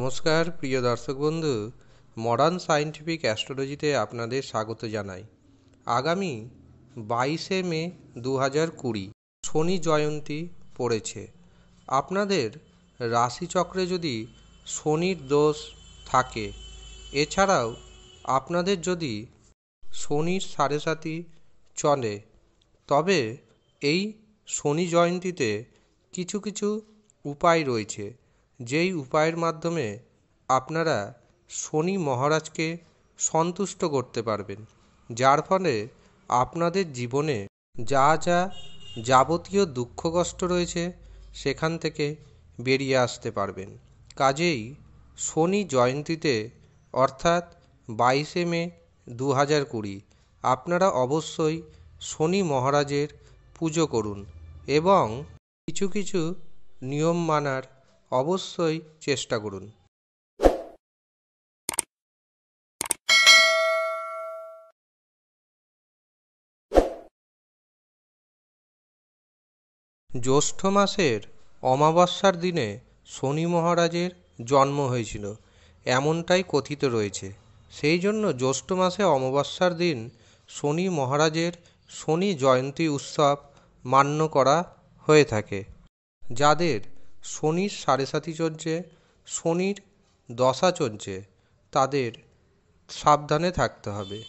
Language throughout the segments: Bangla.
নমস্কার, প্রিয় দর্শক বন্ধু। মডার্ন সায়েন্টিফিক অ্যাস্ট্রোলজিতে আপনাদের স্বাগত জানাই। আগামী বাইশে মে দু হাজার কুড়ি, শনি জয়ন্তী পড়েছে। আপনাদের রাশিচক্রে যদি শনির দোষ থাকে, এছাড়াও আপনাদের যদি শনির সাড়ে সাতি চলে, তবে এই শনি জয়ন্তীতে কিছু কিছু উপায় রয়েছে। যেই উপায়ের মাধ্যমে আপনারা শনি মহারাজকে সন্তুষ্ট করতে পারবেন, যার ফলে আপনাদের জীবনে যা যা যাবতীয় দুঃখ কষ্ট রয়েছে সেখান থেকে বেরিয়ে আসতে পারবেন। কাজেই শনি জয়ন্তীতে, অর্থাৎ বাইশে মে দু হাজার কুড়ি, আপনারা অবশ্যই শনি মহারাজের পুজো করুন এবং কিছু কিছু নিয়ম মানার অবশ্যই চেষ্টা করুন। জ্যৈষ্ঠ মাসের অমাবস্যার দিনে শনি মহারাজের জন্ম হয়েছিল, এমনটাই কথিত রয়েছে। সেই জন্য জ্যৈষ্ঠ মাসে অমাবস্যার দিন শনি মহারাজের শনি জয়ন্তী উৎসব মান্য করা হয়ে থাকে, যাদের শনির সাড়ে সাথী চলছে, শনির দশা চলছে, তাদের সাবধানে থাকতে হবে।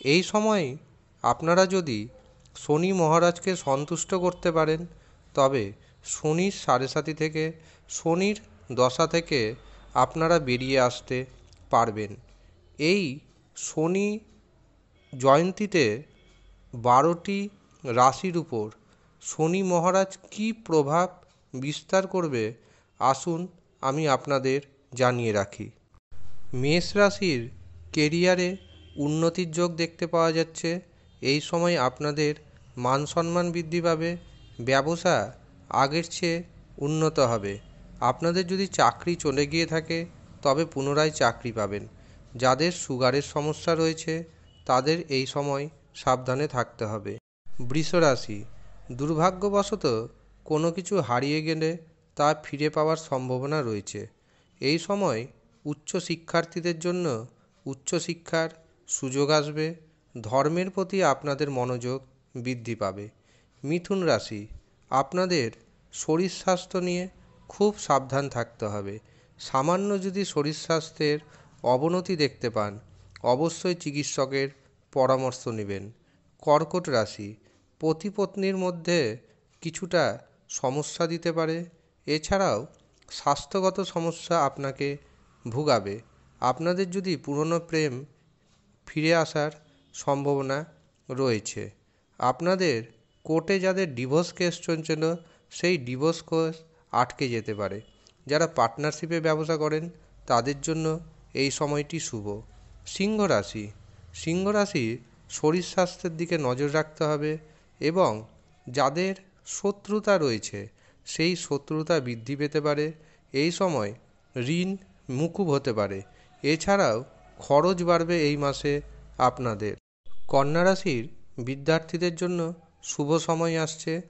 এই সময় আপনারা যদি শনি মহারাজকে সন্তুষ্ট করতে পারেন, তবে শনির সাড়ে সাথী থেকে শনির দশা থেকে আপনারা বেরিয়ে আসতে পারবেন। এই শনি জয়ন্তীতে বারোটি রাশির উপর শনি মহারাজ কী প্রভাব বিস্তার করবে, আসুন আমি আপনাদের জানিয়ে রাখি। মেষ রাশির কেরিয়ারে উন্নতির যোগ দেখতে পাওয়া যাচ্ছে। এই সময় আপনাদের মান সম্মান বৃদ্ধি পাবে, ব্যবসা আগের চেয়ে উন্নত হবে। আপনাদের যদি চাকরি চলে গিয়ে থাকে, তবে পুনরায় চাকরি পাবেন। যাদের সুগারের সমস্যা রয়েছে, তাদের এই সময় সাবধানে থাকতে হবে। বৃষরাশি, দুর্ভাগ্যবশত কোনো কিছু হারিয়ে গেলে তা ফিরে পাওয়ার সম্ভাবনা রয়েছে। এই সময় উচ্চ শিক্ষার্থীদের জন্য উচ্চশিক্ষার সুযোগ আসবে, ধর্মের প্রতি আপনাদের মনোযোগ বৃদ্ধি পাবে। মিথুন রাশি, আপনাদের শরীর স্বাস্থ্য নিয়ে খুব সাবধান থাকতে হবে। সামান্য যদি শরীর স্বাস্থ্যের অবনতি দেখতে পান, অবশ্যই চিকিৎসকের পরামর্শ নেবেন। কর্কট রাশি পতিপত্নীর মধ্যে কিছুটা সমস্যা দিতে পারে। এছাড়াও স্বাস্থ্যগত সমস্যা আপনাকে ভুগাবে। আপনাদের যদি পুরনো প্রেম ফিরে আসার সম্ভাবনা রয়েছে। আপনাদের কোর্টে যাদের ডিভোর্স কেস চলছিল, সেই ডিভোর্স কেস আটকে যেতে পারে। যারা পার্টনারশিপে ব্যবসা করেন, তাদের জন্য এই সময়টি শুভ। সিংহ রাশি। সিংহ রাশি শরীর স্বাস্থ্যের দিকে নজর রাখতে হবে এবং যাদের শত্রুতা রয়েছে, সেই শত্রুতা বৃদ্ধি পেতে পারে। এই সময় ঋণ মুকুব হতে পারে। এছাড়াও খরচ বাড়বে এই মাসে আপনাদের। কন্যা রাশির বিদ্যার্থীদের জন্য শুভ সময় আসছে।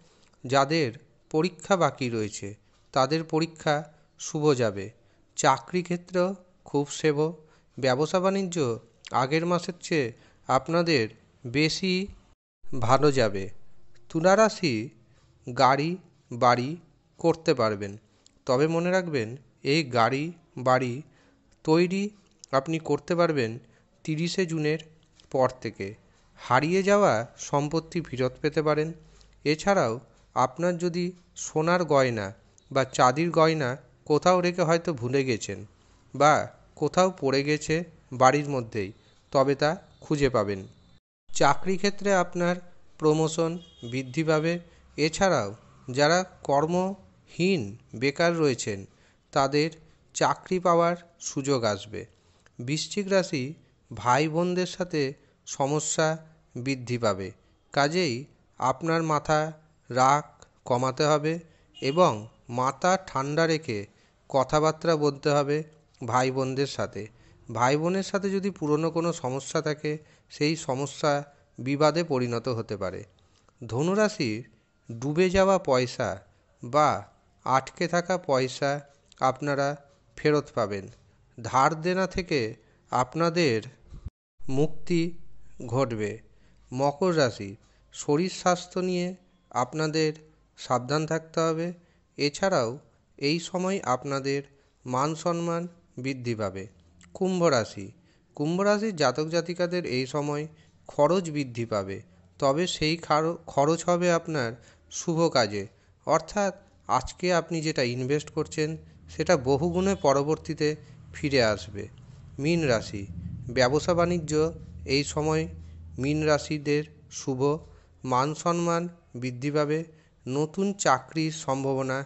যাদের পরীক্ষা বাকি রয়েছে, তাদের পরীক্ষা শুভ যাবে। চাকরি ক্ষেত্র খুব সেব। ব্যবসা বাণিজ্য আগের মাসের চেয়ে আপনাদের বেশি ভালো যাবে। তুলা রাশি গাড়ি, বাড়ি করতে পারবেন। তবে মনে রাখবেন, এই গাড়ি, বাড়ি তৈরি আপনি করতে পারবেন তিরিশে জুনের পর থেকে। হারিয়ে যাওয়া সম্পত্তি ফেরত পেতে পারেন। এছাড়াও আপনার যদি সোনার গয়না বা চাঁদির গয়না কোথাও রেখে হয়তো ভুলে গেছেন বা কোথাও পড়ে গেছে বাড়ির মধ্যেই, তবে তা খুঁজে পাবেন। চাকরি ক্ষেত্রে আপনার প্রমোশন বৃদ্ধি পাবে। এছাড়াও, যারা কর্মহীন বেকার রয়েছেন, তাদের চাকরি পাওয়ার সুযোগ আসবে। বৃশ্চিক রাশি ভাই বোনদের সাথে সমস্যা বৃদ্ধি পাবে। কাজেই আপনার মাথা রাগ কমাতে হবে এবং মাথা ঠান্ডা রেখে কথাবার্তা বলতে হবে ভাই বোনদের সাথে। ভাই বোনের সাথে যদি পুরনো কোনো সমস্যা থাকে, সেই সমস্যা বিবাদে পরিণত হতে পারে। ধনুরাশির ডুবে যাওয়া পয়সা বা আটকে থাকা পয়সা আপনারা ফেরত পাবেন। ধার দেনা থেকে আপনাদের মুক্তি ঘটবে। মকর রাশি, শরীর স্বাস্থ্য নিয়ে আপনাদের সাবধান থাকতে হবে। এছাড়াও এই সময় আপনাদের মান সম্মান বৃদ্ধি পাবে। কুম্ভ রাশি, কুম্ভ রাশির জাতক জাতিকাদের এই সময় খরচ বৃদ্ধি পাবে। তবে সেই খরচ হবে আপনার শুভ কাজে। অর্থাৎ আজকে আপনি যেটা ইনভেস্ট করছেন, সেটা বহুগুণে পরবর্তীতে ফিরে আসবে। মীন রাশি। ব্যবসা বাণিজ্য এই সময় মীন রাশিদের শুভ। মান সম্মান বৃদ্ধি পাবে। নতুন চাকরির সম্ভাবনা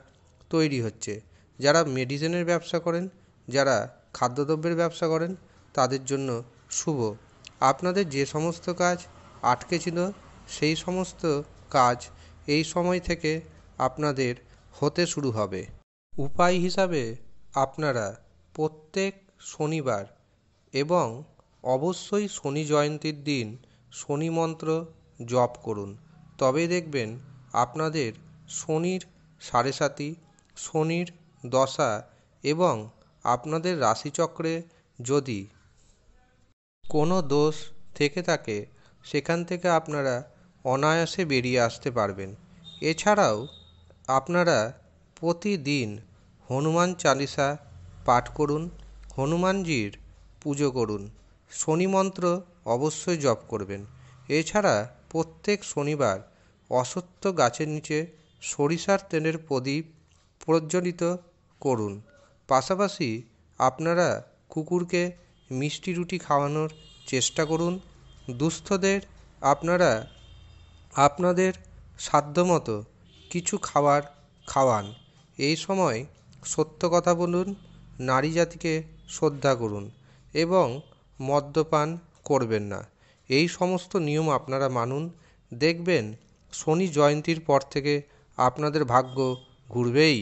তৈরি হচ্ছে। যারা মেডিসিনের ব্যবসা করেন, যারা খাদ্যদ্রব্যের ব্যবসা করেন, তাদের জন্য শুভ। আপনাদের যে সমস্ত কাজ আটকে ছিল, সেই সমস্ত কাজ এই সময় থেকে আপনাদের হতে শুরু হবে। উপায় হিসাবে আপনারা প্রত্যেক শনিবার এবং অবশ্যই শনি জয়ন্তীর দিন শনি মন্ত্র জপ করুন। তবে দেখবেন আপনাদের শনির সাড়ে সাতি, শনির দশা এবং আপনাদের রাশিচক্রে যদি কোনো দোষ থেকে থাকে, সেখান থেকে আপনারা অনায়াসে বেরিয়ে আসতে পারবেন। এছাড়াও আপনারা প্রতিদিন হনুমান চালিসা পাঠ করুন, হনুমানজির পুজো করুন, শনি মন্ত্র অবশ্যই জপ করবেন। এছাড়া প্রত্যেক শনিবার অশ্বত্থ গাছের নিচে সরিষার তেলের প্রদীপ প্রজ্বলিত করুন। পাশাপাশি আপনারা কুকুরকে মিষ্টি রুটি খাওয়ানোর চেষ্টা করুন। দুস্থদের আপনারা আপনাদের সাধ্যমতো কিছু খাবার খাওয়ান। এই সময় সত্য কথা বলুন, নারী জাতিকে শ্রদ্ধা করুন এবং মদ্যপান করবেন না। এই সমস্ত নিয়ম আপনারা মানুন। দেখবেন শনি জয়ন্তীর পর থেকে আপনাদের ভাগ্য ঘুরবেই।